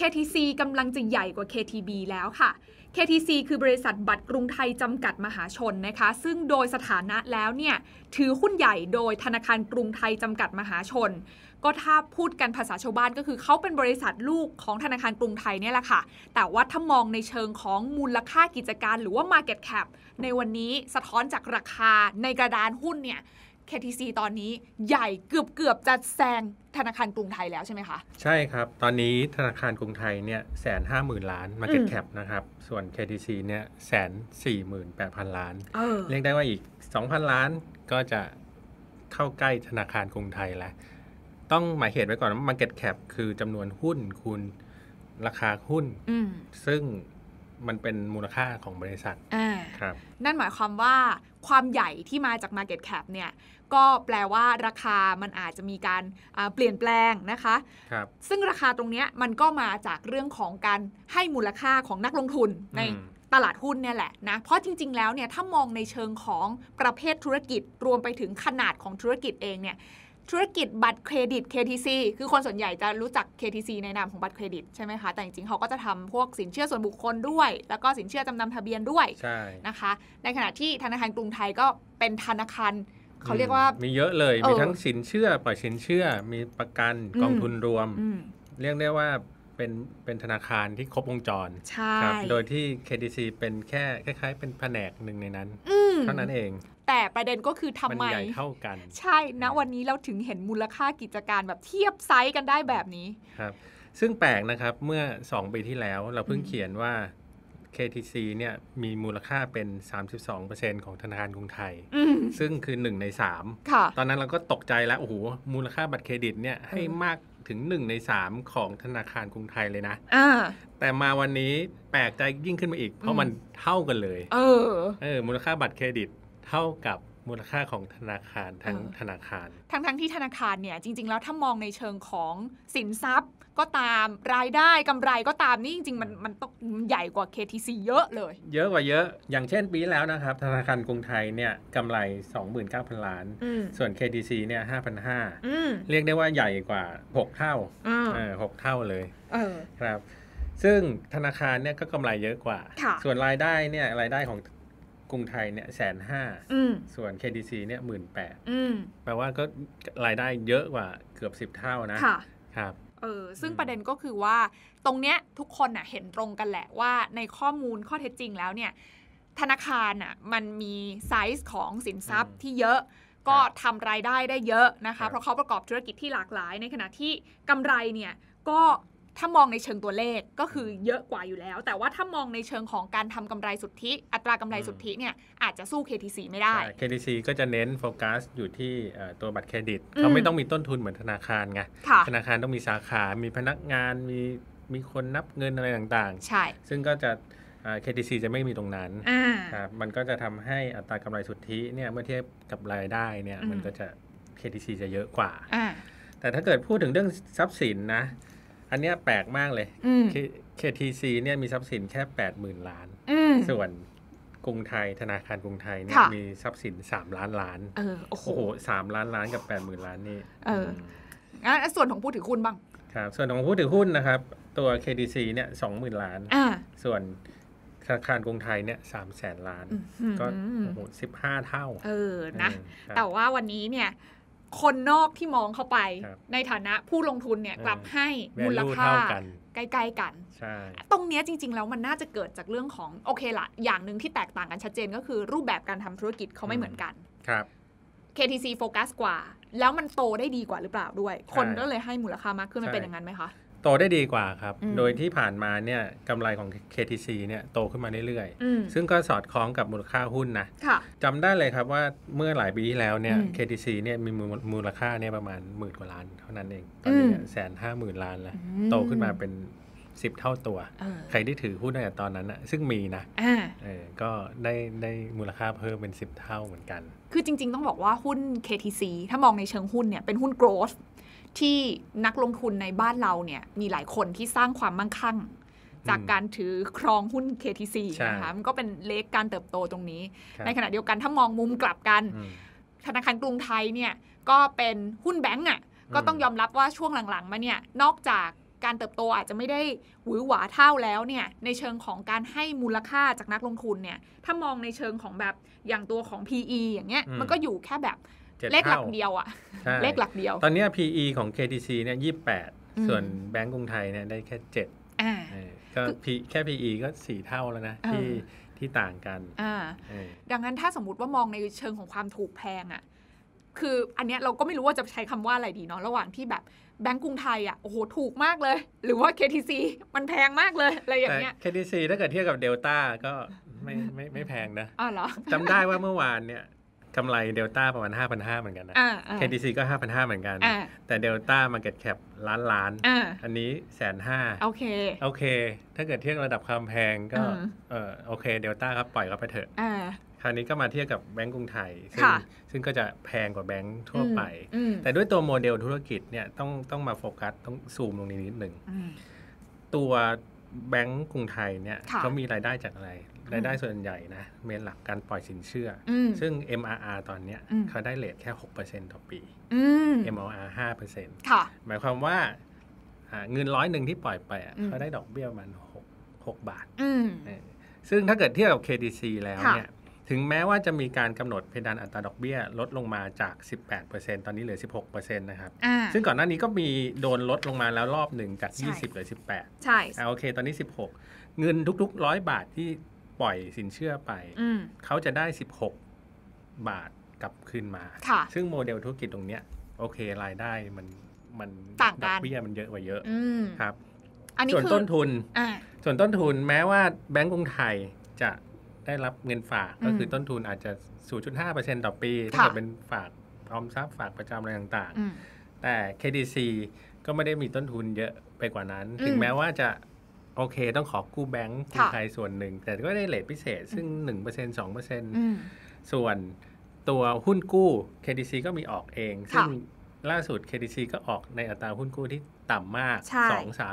KTC กำลังจะใหญ่กว่า KTB แล้วค่ะ KTC คือบริษัทบัตรกรุงไทยจำกัดมหาชนนะคะ ซึ่งโดยสถานะแล้วเนี่ย ถือหุ้นใหญ่โดยธนาคารกรุงไทยจำกัดมหาชน ก็ถ้าพูดกันภาษาชาวบ้านก็คือเขาเป็นบริษัทลูกของธนาคารกรุงไทยเนี่ยแหละค่ะ แต่ว่าถ้ามองในเชิงของมูลค่ากิจการหรือว่า Market Cap ในวันนี้สะท้อนจากราคาในกระดานหุ้นเนี่ย KTC ตอนนี้ใหญ่เกือบเกือบๆจะแซงธนาคารกรุงไทยแล้วใช่ไหมคะ ใช่ครับ ตอนนี้ธนาคารกรุงไทยเนี่ยแสนห้าหมื่นล้าน Market อืม Cap นะครับ ส่วน KTC เนี่ยแสนสี่หมื่นแปดพันล้านเออเรียกได้ว่าอีก 2,000 ล้านก็จะเข้าใกล้ธนาคารกรุงไทยแล้ว ต้องหมายเหตุไว้ก่อนว่า Market Cap คือจำนวนหุ้นคูณราคาหุ้นอืมซึ่งมันเป็นมูลค่าของบริษัทอ่าครับ นั่นหมายความว่าความใหญ่ที่มาจาก Market Cap เนี่ย ก็แปลว่าราคามันอาจจะมีการอ่าเปลี่ยนแปลงนะคะครับซึ่งราคาตรงเนี้ยมันก็มาจากเรื่องของการให้มูลค่าของนักลงทุนในอืมตลาดหุ้นเนี่ยแหละนะ เพราะจริง ๆ แล้วเนี่ยถ้ามองในเชิงของประเภทธุรกิจรวมไปถึงขนาดของธุรกิจเองเนี่ยธุรกิจบัตรเครดิต KTC คือคนส่วนใหญ่จะรู้จัก KTC ในนามของบัตรเครดิตใช่ไหมคะ แต่จริงๆเขาก็จะทำพวกสินเชื่อส่วนบุคคลด้วย แล้วก็สินเชื่อจำนำทะเบียนด้วยใช่นะคะ ในขณะที่ธนาคารกรุงไทยก็เป็นธนาคาร เขาเรียกว่ามีเยอะเลยเออมีทั้งสินเชื่อ ปล่อยสินเชื่อ มีประกันอืมกองทุนรวมอืมเรียกได้ว่าเป็นเป็นธนาคารที่ครบวงจรใช่ครับโดยที่ KTC เป็นแค่คล้าย ๆ เป็นแผนกหนึ่งในนั้นอืมเท่านั้นเอง แต่ประเด็นก็คือทำมันไมใหญ่เท่ากัน ใช่ณวันนี้เราถึงเห็นมูลค่ากิจการแบบเทียบไซส์กันได้แบบนี้ครับ ซึ่งแปลกนะครับเมื่อ 2 ปีที่แล้วเราเพิ่งอืมเขียนว่า KTC เนี่ยมีมูลค่าเป็น 32%ของธนาคารกรุงไทยอืมซึ่งคือ 1 ในค่ะ3ตอนนั้นเราก็ตกใจแล้ว โอ้โห มูลค่าบัตรเครดิตเนี่ยให้มากถึง 1 ใน 3 ของธนาคารกรุงไทยเลยนะอ่าแต่มาวันนี้แปลกใจยิ่งขึ้นมาอีก เพอืราะมมันเท่ากันเลย เออเออมูลค่าบัตรเครดิตเท่ากับ มูลค่าของธนาคารทั้งเออธนาคาร ทั้งทั้งๆที่ธนาคารเนี่ยจริง ๆ แล้วถ้ามองในเชิงของสินทรัพย์ก็ตามรายได้กำไรก็ตามนี่จริง ๆ มันมันต้องมันใหญ่กว่า KTC เยอะเลย เยอะกว่าเยอะ อย่างเช่นปีที่แล้วนะครับ ธนาคารกรุงไทยเนี่ยกำไร 29,000 ล้านอืมส่วน KTC เนี่ย5,500อืมเรียกได้ว่าใหญ่กว่า 6 เท่าอ่าเออหกเท่าเลยเออครับซึ่งธนาคารเนี่ยก็กำไรเยอะกว่าค่ะส่วนรายได้เนี่ยรายได้ของ กรุงไทยเนี่ยแสนห้าอืมส่วน KTC เนี่ยหมื่นแปดอืมแปลว่าก็รายได้เยอะกว่าเกือบ10เท่านะค่ะครับเออซึ่งอืมประเด็นก็คือว่าตรงเนี้ยทุกคนน่ะเห็นตรงกันแหละว่าในข้อมูลข้อเท็จจริงแล้วเนี่ยธนาคารน่ะมันมีไซส์ของสินทรัพย์ที่เยอะก็ทำรายได้ได้เยอะนะครัคะบเพราะเขาประกอบธุรกิจที่หลากหลาย ในขณะที่กำไรเนี่ยก็ ถ้ามองในเชิงตัวเลขก็คือเยอะกว่าอยู่แล้ว แต่ว่าถ้ามองในเชิงของการทำกำไรสุทธิ อัตรากำไรสุทธิเนี่ยอาจจะสู้ KTC ไม่ได้ใช่ KTC ก็จะเน้นโฟกัสอยู่ที่เอ่อตัวบัตรเครดิตอืมเขาไม่ต้องมีต้นทุนเหมือนธนาคารไงค่ะธนาคารต้องมีสาขา มีพนักงานมีมีคนนับเงินอะไรต่างใช่ๆซึ่งก็จะเอ่อ KTC จะไม่มีตรงนั้นอ่าครับมันก็จะทำให้อัตรากำไรสุทธิเนี่ยเมื่อเทียบกับรายได้เนี่ยอืมมันก็จะ KTC จะเยอะกว่าอ่า แต่ถ้าเกิดพูดถึงเรื่องทรัพย์สินนะ อันเนี้ยแปลกมากเลย อืม K- KTC เนี่ยมีทรัพย์สินแค่ 80,000 ล้าน อืม ส่วนกรุงไทยธนาคารกรุงไทยเนี่ยค่ะ มีทรัพย์สิน 3 ล้านล้าน เออโอ้โห โอ้โหสามล้านล้านกับ 80,000 ล้านนี่เออ มงั้นส่วนของผู้ถือหุ้นบ้าง ครับ ส่วนของผู้ถือหุ้นนะครับ ตัว KTC เนี่ย20,000 ล้าน อ่าส่วนธนาคารกรุงไทยเนี่ยสามแสนล้าน ก็โอ้โหสิบห้าเท่าเออนะ เออครับ แต่ว่าวันนี้เนี่ย คนนอกที่มองเข้าไปครับในฐานะผู้ลงทุนเนี่ยเออกลับให้ value มูลค่าเท่ากันใกล้ๆกันใช่ตรงเนี้ยจริง ๆ แล้วมันน่าจะเกิดจากเรื่องของโอเคละอย่างหนึ่งที่แตกต่างกันชัดเจนก็คือรูปแบบการทำธุรกิจเขาไม่เหมือนกันครับ KTC โฟกัสกว่า แล้วมันโตได้ดีกว่าหรือเปล่าด้วยใช่คนก็เลยให้มูลค่ามากขึ้นมันใช่เป็นอย่างนั้นไหมคะ โตได้ดีกว่าครับอืมโดยที่ผ่านมาเนี่ยกำไรของ KTC เนี่ยโตขึ้นมาเรื่อยอืมๆซึ่งก็สอดคล้องกับมูลค่าหุ้นนะค่ะจำได้เลยครับว่าเมื่อหลายปีที่แล้วเนี่ยอืม KTC เนี่ยมีมูลมูลค่าเนี่ยประมาณหมื่นกว่าล้านเท่านั้นเอง ตอนนี้อืมแสนห้าหมื่นล้านแล้วอืมโตขึ้นมาเป็นสิบเท่าตัวเออใครที่ถือหุ้นตั้งแต่ตอนนั้นอะซึ่งมีนะอ่าเออก็ได้ได้มูลค่าเพิ่มเป็นสิบเท่าเหมือนกัน คือจริง ๆ ต้องบอกว่าหุ้น KTC ถ้ามองในเชิงหุ้นเนี่ยเป็นหุ้น growth ที่นักลงทุนในบ้านเราเนี่ยมีหลายคนที่สร้างความมั่งคั่ง จากการถือครองหุ้น KTC ใช่นะคะมันก็เป็นเลขการเติบโตตรงนี้ครับในขณะเดียวกันถ้ามองมุมกลับกันอืมธนาคารกรุงไทยเนี่ยก็เป็นหุ้นแบงก์อะก็ต้องยอมรับว่าช่วงหลังๆมาเนี่ยนอกจากการเติบโตอาจจะไม่ได้หวือหวาเท่าแล้วเนี่ยในเชิงของการให้มูลค่าจากนักลงทุนเนี่ยถ้ามองในเชิงของแบบอย่างตัวของ PE อย่างเงี้ยอืมมันก็อยู่แค่แบบ เจ็ดเลขหลัเท่ากเดียวอะใช่เลขหลักเดียว ตอนเนี้ย PE ของ KTC เนี่ยยี่แปดอืม ส่วนแบงก์กรุงไทยเนี่ยได้แค่เจ็ดอ่า เออก็ P แค่ PE ก็สี่เท่าแล้วนะเออที่ที่ต่างกันอ่า เออ ดังนั้นถ้าสมมติว่ามองในเชิงของความถูกแพงอะคืออันเนี้ยเราก็ไม่รู้ว่าจะใช้คำว่าอะไรดีเนาะระหว่างที่แบบแบงก์กรุงไทยอะโอ้โหถูกมากเลย หรือว่า KTC มันแพงมากเลยอะไรอย่างแต่ เงี้ย KTC ถ้าเกิดเทียบกับเดลต้าก็ไม่ไม่ไม่แพงนะอ่าเหรอ จำได้ว่าเมื่อวานเนี่ย กำไรเดลต้าประมาณ 5,500เหมือนกันนะอ่าอ่า KTC ก็ 5,500เหมือนกันอ่าแต่เดลต้ามาเก็ตแคปล้านล้านอ่าอันนี้แสนห้าโอเค โอเค ถ้าเกิดเทียบระดับความแพงก็อืมเออโอเคเดลต้าครับปล่อยเขาไปเถอะอ่าคราวนี้ก็มาเทียบกับแบงก์กรุงไทย ซึ่งค่ะซึ่งก็จะแพงกว่าแบงก์ทั่วไปอืมแต่ด้วยตัวโมเดลธุรกิจเนี่ยต้องต้องมาโฟกัสต้องซูมตรงนี้นิดหนึ่งอืมตัว แบงก์กรุงไทยเนี่ยค่ะเขามีรายได้จากอะไร รายได้ส่วนใหญ่นะ main หลักการปล่อยสินเชื่อออืมซึ่ง MRR ตอนเนี้ยอืมเขาได้ rate แค่ 6%ต่อปีอืม MRR 5%ค่ะ หมายความว่าอ่าเงินร้อยหนึ่งที่ปล่อยไปอะอืมเขาได้ดอกเบี้ยประมัน6 6บาทอืมเออซึ่งถ้าเกิดเทียบกับ KDC แล้วค่ะเนี่ย ถึงแม้ว่าจะมีการกำหนดเพดานอัตราดอกเบี้ยลดลงมาจาก 18%ตอนนี้เหลือ 16%นะครับอ่าซึ่งก่อนหน้านี้ก็มีโดนลดลงมาแล้วรอบหนึ่งจากใช่20เหลือ 18 ใช่อ่าโอเค ตอนนี้ 16 เงินทุกๆร้อยบาทที่ปล่อยสินเชื่อไปอืมเขาจะได้ 16 บาทกลับคืนมาค่ะซึ่งโมเดลธุรกิจตรงเนี้ยโอเครายได้มันมันต่างกันดอกเบี้ยมันเยอะกว่าเยอะอืมครับอันนี้ส่วนคือต้นทุนอ่าส่วนต้นทุนแม้ว่าแบงก์กรุงไทยจะ ได้รับเงินฝากอืมก็คือต้นทุนอาจจะ 0.5%ต่อปีถ้าค่ะเกิดเป็นฝากออมทรัพย์ฝากประจำอะไรต่างอืมๆแต่ KDC ก็ไม่ได้มีต้นทุนเยอะไปกว่านั้นอืมถึงแม้ว่าจะโอเค ต้องขอกู้แบงก์กรุงค่ะไทยส่วนหนึ่ง แต่ก็ได้เลทพิเศษซึ่ง 1% 2%อืมส่วนตัวหุ้นกู้ KDC ก็มีออกเองค่ะซึ่ง ล่าสุด KDC ก็ออกในอัตราหุ้นกู้ที่ต่ำมากใช่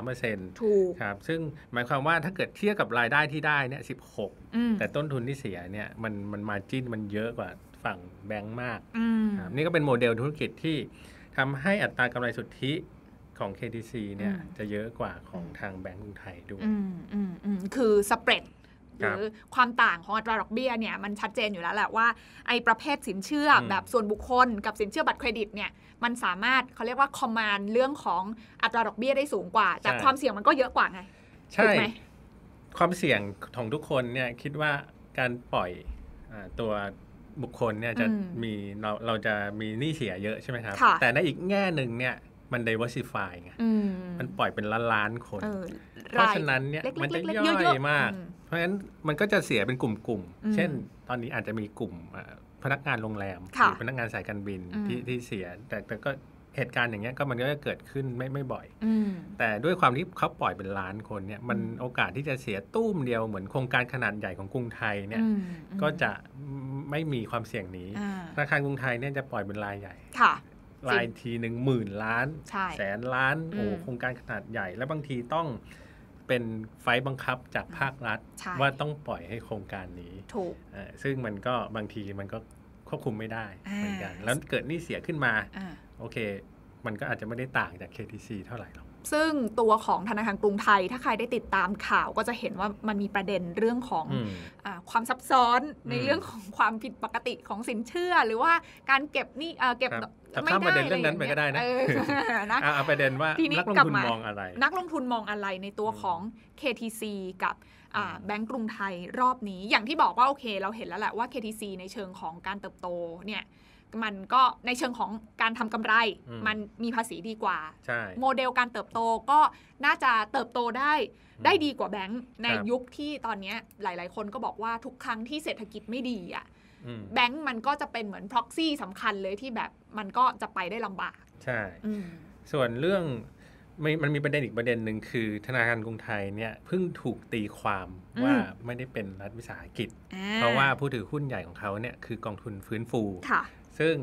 2-3%ถูกครับ ซึ่งหมายความว่าถ้าเกิดเทียบกับรายได้ที่ได้เนี่ย 16อืมแต่ต้นทุนที่เสียเนี่ยมันมันมาจิ้นมันเยอะกว่าฝั่งแบงก์มากอืมครับนี่ก็เป็นโมเดลธุรกิจที่ทำให้อัตรากำไรสุทธิของ KTC เนี่ยอืมจะเยอะกว่าของทางแบงก์กรุงไทยด้วยอืมอืมอืมคือสเปรด หครัรืบอความต่างของอัตราดอกเบี้ยเนี่ยมันชัดเจนอยู่แล้วแหละว่าไอ้ประเภทสินเชื่ออมแบบส่วนบุคคลกับสินเชื่อบัตรเครดิตเนี่ยมันสามารถเขาเรียกว่าคอมมานเรื่องของอัตราดอกเบี้ยได้สูงกว่า แต่ความเสี่ยงมันก็เยอะกว่าไงใช่ถูกไหมความเสี่ยงของทุกคนเนี่ยคิดว่าการปล่อยอาตัวบุคคลเนี่ยจะอืมมีเราเราจะมีหนี้เสียเยอะใช่ไหมครับค่ะแต่ในอีกแง่หนึ่งเนี่ย มัน diversify ไงอืมมันปล่อยเป็นล้านล้านๆคนเออเพราะฉะนั้นเนี่ยเล็กๆมันจะเล็กๆย่เยออะยๆมากอืมเพราะฉะนั้นมันก็จะเสียเป็นกลุ่มอืมๆเช่น ตอนนี้อาจจะมีกลุ่มอ่าพนักงานโรงแรมหค่ะรือพนักงานสายการบินอืมที่ที่เสีย แต่แต่ก็เหตุการณ์อย่างเงี้ยก็มันก็จะเกิดขึ้นไม่ไม่บ่อยอืมแต่ด้วยความที่เขาปล่อยเป็นล้านคนเนี่ยมันอืมโอกาสที่จะเสียตู้มเดียวเหมือนโครงการขนาดใหญ่ของกรุงไทยเนี่ยอืมก็จะไม่มีความเสี่ยงนี้อ่าธนาคารกรุงไทยเนี่ยจะปล่อยเป็นรายใหญ่ค่ะ รายทีหนึ่งหมื่นล้านใช่แสนล้านโอ้อืมโครงการขนาดใหญ่ แล้วบางทีต้องเป็นไฟล์บังคับจากภาครัฐใช่ว่าต้องปล่อยให้โครงการนี้ถูกเอ่อซึ่งมันก็บางทีมันก็ควบคุมไม่ได้อ่าเหมือนกัน แล้วเกิดหนี้เสียขึ้นมาอ่าโอเค มันก็อาจจะไม่ได้ต่างจาก KTC เท่าไหร่หรอก ซึ่งตัวของธนาคารกรุงไทย ถ้าใครได้ติดตามข่าวก็จะเห็นว่ามันมีประเด็นเรื่องของอืมอาความซับซ้อนในอืมเรื่องของความผิดปกติของสินเชื่อ หรือว่าการเก็บหนี่เอ่อเก็บครับแต่ไม่ข้ามประเด็นได้เรื่องนั้นไปก็ได้นะเออนะอะเอาประเด็นว่าทีนี้นักลงกลับทุนมามองอะไร นักลงทุนมองอะไรในตัวอืมของ KTC กับอ่าอืมแบงก์กรุงไทยรอบนี้ อย่างที่บอกว่าโอเค เราเห็นแล้วแหละว่า KTC ในเชิงของการเติบโตเนี่ย มันก็ในเชิงของการทำกำไรอืมมันมีภาษีดีกว่าใช่โมเดลการเติบโตก็น่าจะเติบโตได้ได้ดีกว่าแบงก์ในครับยุคที่ตอนเนี้ยหลาย ๆ คนก็บอกว่าทุกครั้งที่เศรษฐกิจไม่ดีอะอืมแบงก์มันก็จะเป็นเหมือน proxy สำคัญเลยที่แบบมันก็จะไปได้ลำบาก ใช่อืมส่วนเรื่องไม่มันมีประเด็นอีกประเด็นหนึ่งคือ ธนาคารกรุงไทยเนี่ยเพิ่งถูกตีความอืมว่าไม่ได้เป็นรัฐวิสาหกิจอ่เพราะว่าผู้ถือหุ้นใหญ่ของเขาเนี่ยคือกองทุนฟื้นฟูค่ะ ซึ่ง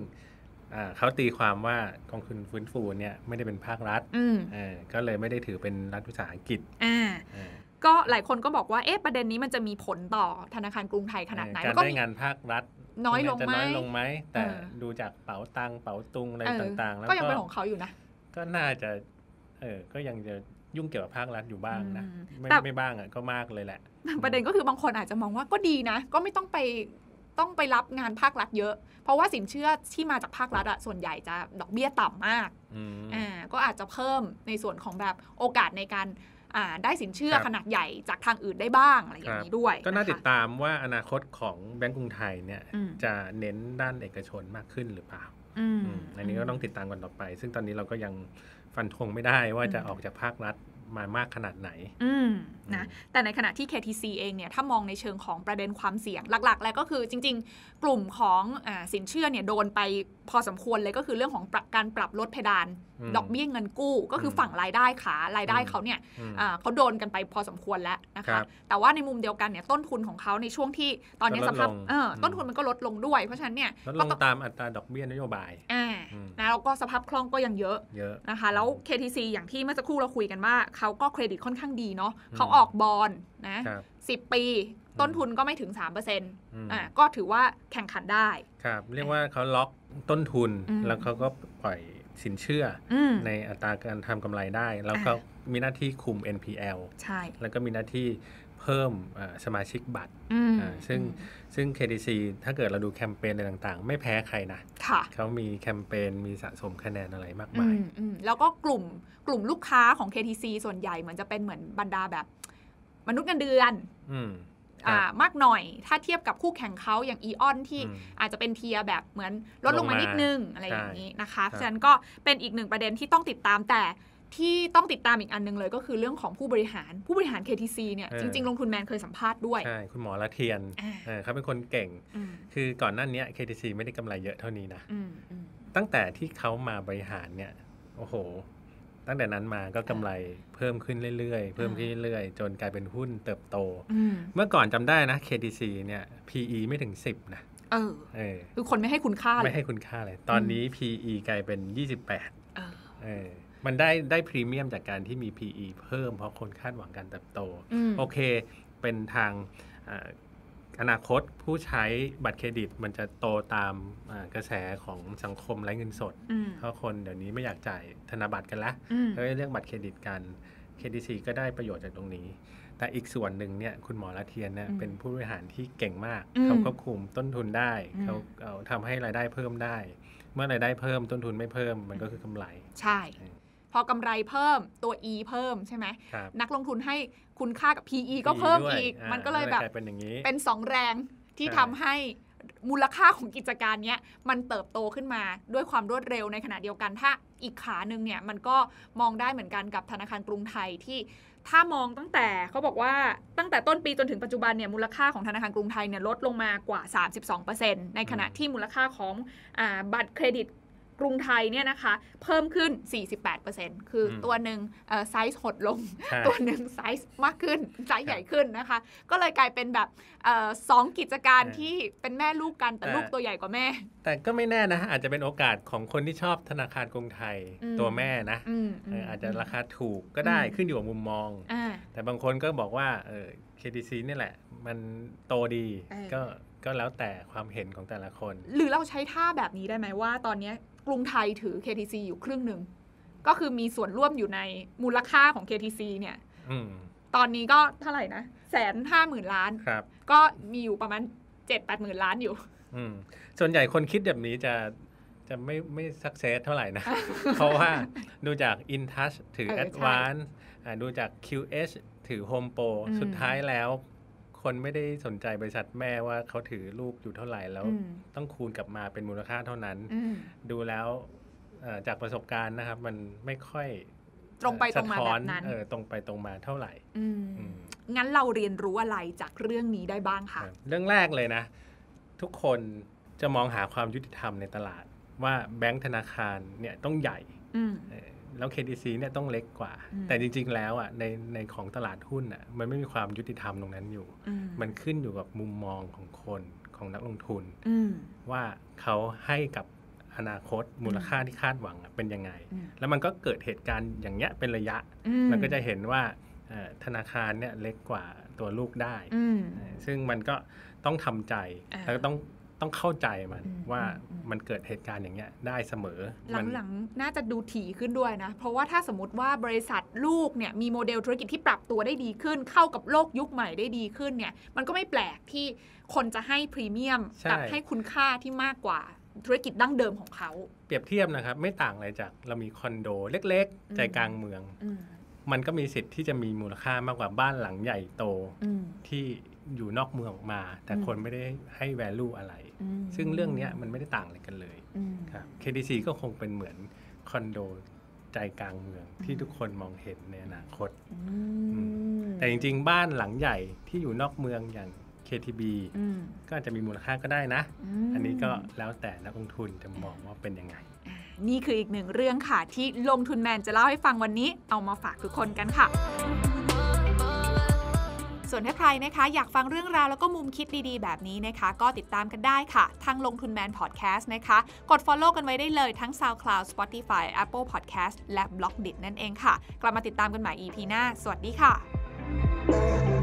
อ่าเขาตีความว่ากองทุนฟื้นฟูเนี่ยไม่ได้เป็นภาครัฐอืมเออก็เลยไม่ได้ถือเป็นรัฐวิสาหกิจอ่าเออก็หลายคนก็บอกว่าเอ๊ะประเด็นนี้มันจะมีผลต่อธนาคารกรุงไทยขนาดไหนการแล้วก็ได้มีงานภาครัฐน้อยลงจะไหมน้อยลงไหมแต่เออดูจากเป๋าตังเป๋าตุงอะไรเออต่างๆ แล้วก็ยังเป็นของเขาอยู่นะ ก็น่าจะเออก็ยังจะยุ่งเกี่ยวกับภาครัฐอยู่บ้างนะอืมไม่แต่ไม่บ้างอะก็มากเลยแหละ ประเด็นก็คือบางคนอาจจะมองว่าก็ดีนะ ก็ไม่ต้องไป ต้องไปรับงานภาครัฐเยอะ เพราะว่าสินเชื่อที่มาจากภาครัฐอะส่วนใหญ่จะดอกเบี้ยต่ำมากอืมอ่าก็อาจจะเพิ่มในส่วนของแบบโอกาสในการอ่าได้สินเชื่อครับขนาดใหญ่จากทางอื่นได้บ้างอะไรอย่างนี้ด้วย ก็น่าะคะติดตามว่าอนาคตของแบงก์กรุงไทยเนี่ยอืมจะเน้นด้านเอกชนมากขึ้นหรือเปล่าอืมอืมอันนี้ก็ต้องติดตามกันต่อไป ซึ่งตอนนี้เราก็ยังฟันธงไม่ได้ว่าจะอืมออกจากภาครัฐ มามากขนาดไหนอืมนะแต่ในขณะที่ KTC เองเนี่ยถ้ามองในเชิงของประเด็นความเสี่ยงหลัก ๆ แล้วก็คือจริง ๆ กลุ่มของอาสินเชื่อเนี่ยโดนไปพอสมควรเลยก็คือเรื่องของปรับการปรับลดเพดานอืมดอกเบี้ยเงินกู้ ก็คืออมฝั่งรายได้ขารายได้เขาเนี่ยอืมอ่าเขาโดนกันไปพอสมควรแล้วนะครัคะบแต่ว่าในมุมเดียวกันเนี่ยต้นทุนของเขาในช่วงที่ตอนนี้ก็ลสดภาพลงเอออมต้นทุนมันก็ลดลงด้วย เพราะฉะนั้นเนี่ยลดลก็งต้องตามอัตราดอกเบี้ยนโยบายอ่าอืมนะแล้วก็สภาพคล่องก็ยังเยอะเยอะนะคะแล้ว KTC อย่างที่เมื่อสักครู่เราคุยกันว่าเขาก็เครดิตค่อนข้างดีเนาะอืมเขาออกบอลนะครับสิบปีต้นทุนก็ไม่ถึง3%ออืมอ่าก็ถือว่าแข่งขันได้ครับ เรียกว่าเขาล็อกต้นทุนอืมแล้วเขาก็ปล่อยสินเชื่ออืมในอัตราการทำกำไรได้ แล้วเขามีหน้าที่คุม NPL ใช่แล้วก็มีหน้าที่ เพิ่มเอ่อสมาชิกบัตรอืมอ่าซึ่งซึ่ง KDC ถ้าเกิดเราดูแคมเปญอะไรต่างๆ ไม่แพ้ใครนะค่ะเขามีแคมเปญมีสะสมคะแนนอะไรมากอืมายมอืมแล้วก็กลุ่มกลุ่มลูกค้าของ KTC ส่วนใหญ่เหมือนจะเป็นเหมือนบรรดาแบบ มนุษย์เงินเดือนอืมอ่าครับมากหน่อย ถ้าเทียบกับคู่แข่งเขาอย่าง AEON ที่อืมอาจจะเป็น tier แบบเหมือนลดลงมาลงมานิดนึงอะไรอย่างนี้นะคะครับฉะนั้นก็เป็นอีกหนึ่งประเด็นที่ต้องติดตามแต่ ที่ต้องติดตามอีกอันหนึงเลยก็คือเรื่องของผู้บริหารผู้บริหาร KTC เนี่ยเออจริง ๆ ลงทุนแมนเคยสัมภาษณ์ด้วย ใช่ คุณหมอละเทียนอ่าเออเขาเป็นคนเก่งอืมคือก่อนหน้านี้ KTC ไม่ได้กำไรเยอะเท่านี้นะอืมอืมตั้งแต่ที่เขามาบริหารเนี่ย โอ้โห ตั้งแต่นั้นมาก็กำไรเพิ่มขึ้นเรื่อยๆ เพิ่มขึ้นเรื่อยๆ จนกลายเป็นหุ้นเติบโตอืมเมื่อก่อนจำได้นะ KTC เนี่ย PE ไม่ถึง 10 นะเออเออคือคนไม่ให้คุณค่าเลยไม่ให้คุณค่าเลย ตอนนี้ PE กลายเป็น 28เออเออ มันได้ได้พรีเมียมจากการที่มี PE เพิ่มเพราะคนคาดหวังการเติบโตอืมโอเค เป็นทางเอ่ออนาคตผู้ใช้บัตรเครดิตมันจะโตตามอ่ากระแสของสังคมไร้เงินสดอืมเพราะคนเดี๋ยวนี้ไม่อยากจ่ายธนบัตรกันละอืมก็เรียกบัตรเครดิตกัน KDC ก็ได้ประโยชน์จากตรงนี้ แต่อีกส่วนหนึ่งเนี่ยคุณหมอละเทียนเนี่ยอืมเป็นผู้บริหารที่เก่งมากอืมเขาควบคุมต้นทุนได้อืมเขาเอาทำให้รายได้เพิ่มได้ เมื่อรายได้เพิ่มต้นทุนไม่เพิ่มมันก็คือกำไร ใช่อืม พอกำไรเพิ่มตัว E เพิ่มใช่ไหมครับนักลงทุนให้คุณค่ากับ PE ก็เพิ่มด้วยอีกามันก็เลยแบบกลายเป็นอย่างนี้เป็นสองแรงที่ใช่ทำให้มูลค่าของกิจการเนี้ยมันเติบโตขึ้นมาด้วยความรวดเร็วในขณะเดียวกัน ถ้าอีกขาหนึ่งเนี่ยมันก็มองได้เหมือนกันกับธนาคารกรุงไทยที่ถ้ามองตั้งแต่เขาบอกว่าตั้งแต่ต้นปีจนถึงปัจจุบันเนี่ยมูลค่าของธนาคารกรุงไทยเนี่ยลดลงมากว่า 32%ในขณะที่มูลค่าของอาบัตรเครดิต กรุงไทยเนี่ยนะคะ เพิ่มขึ้น 48%คืออมตัวหนึ่งเอ่อไซส์หดลงใช่ตัวหนึ่งไซส์มากขึ้น ไซส์ใหญ่ขึ้นนะคะ ก็เลยกลายเป็นแบบเออสองกิจการใช่ที่เป็นแม่ลูกกันแต่แต่ลูกตัวใหญ่กว่าแม่ แต่ก็ไม่แน่นะ อาจจะเป็นโอกาสของคนที่ชอบธนาคารกรุงไทยอืมตัวแม่นะอืมเอออาจจะราคาถูกก็ได้อืมขึ้นอยู่กับมุมมองอ่าแต่บางคนก็บอกว่าเออ KTC นี่แหละ มันโตดีเออก็ก็แล้วแต่ความเห็นของแต่ละคน หรือเราใช้ท่าแบบนี้ได้ไหมว่า ตอนเนี้ย กรุงไทยถือ KTC อยู่ครึ่งหนึ่ง ก็คือมีส่วนร่วมอยู่ในมูลค่าของ KTC เนี่ยอืมตอนนี้ก็เท่าไหร่นะแสนห้าหมื่นล้านครับก็มีอยู่ประมาณเจ็ดแปดหมื่นล้านอยู่อืมส่วนใหญ่คนคิดแบบนี้จะจะไม่ไม่สักเซสเท่าไหร่นะ เพราะว่าดูจาก InTouch ถือเออใช่ Advance อ่าดูจาก QH ถือ Home Pro อืมสุดท้ายแล้ว คนไม่ได้สนใจบริษัทแม่ว่าเขาถือลูกอยู่เท่าไหร่แล้วอืมต้องคูณกลับมาเป็นมูลค่าเท่านั้นอืมดูแล้วเอ่อจากประสบการณ์นะครับ มันไม่ค่อยตรงไปตรงมาสะท้อแบบนั้นเออตรงไปตรงมาเท่าไหร่อืมอืมงั้นเราเรียนรู้อะไรจากเรื่องนี้ได้บ้างคะเรื่องแรกเลยนะ ทุกคนจะมองหาความยุติธรรมในตลาด ว่าแบงก์ธนาคารเนี่ยต้องใหญ่อืมเออ แล้ว KDC เนี่ยต้องเล็กกว่าอืมแต่จริง ๆ แล้วอะในในของตลาดหุ้นอะมันไม่มีความยุติธรรมตรงนั้นอยู่อืมมันขึ้นอยู่กับมุมมองของคนของนักลงทุนอืมว่าเขาให้กับอนาคตมูลค่าที่คาดหวังอะเป็นยังไงอืมแล้วมันก็เกิดเหตุการณ์อย่างเงี้ยเป็นระยะอืมมันก็จะเห็นว่าเอ่อธนาคารเนี่ยเล็กกว่าตัวลูกได้อืมเออซึ่งมันก็ต้องทำใจอ่าแล้วก็ต้อง ต้องเข้าใจมันอืมว่าอืมมันเกิดเหตุการณ์อย่างเงี้ยได้เสมอหมันลังๆ น่าจะดูถี่ขึ้นด้วยนะ เพราะว่าถ้าสมมติว่าบริษัทลูกเนี่ยมีโมเดลธุรกิจที่ปรับตัวได้ดีขึ้น เข้ากับโลกยุคใหม่ได้ดีขึ้นเนี่ย มันก็ไม่แปลกที่คนจะให้พรีเมียมใช่แบบให้คุณค่าที่มากกว่าธุรกิจดั้งเดิมของเขา เปรียบเทียบนะครับ ไม่ต่างอะไรจากเรามีคอนโดเล็กอืมๆใจกลางเมืองอืมมันก็มีสิทธิ์ที่จะมีมูลค่ามากกว่าบ้านหลังใหญ่โตอืมที่ อยู่นอกเมืองออกมา แต่อืมคนไม่ได้ให้ value อะไรอืมซึ่งเรื่องเนี้ยมันไม่ได้ต่างอะไรกันเลยอืมครับ KDC ก็คงเป็นเหมือนคอนโดใจกลางเมืองอืมที่ทุกคนมองเห็นในอนาคตอืมแต่จริง ๆ บ้านหลังใหญ่ที่อยู่นอกเมืองอย่าง KTB อืมก็อาจจะมีมูลค่าก็ได้นะมอันนี้ก็แล้วแต่นักลงทุนจะมองว่าเป็นยังไงอ่านี่คืออีกหนึ่งเรื่องค่ะที่ลงทุนแมนจะเล่าให้ฟังวันนี้ เอามาฝากทุกคนกันค่ะ ส่วนถ้าใครนะคะอยากฟังเรื่องราวแล้วก็มุมคิดดีๆ แบบนี้นะคะ ก็ติดตามกันได้ค่ะทางลงทุนแมนพอดแคสต์นะคะ กด Follow กันไว้ได้เลยทั้ง SoundCloud Spotify Apple Podcast และ b l o g d i t นั่นเองค่ะ กลับมาติดตามกันใหม่ EP หน้า สวัสดีค่ะ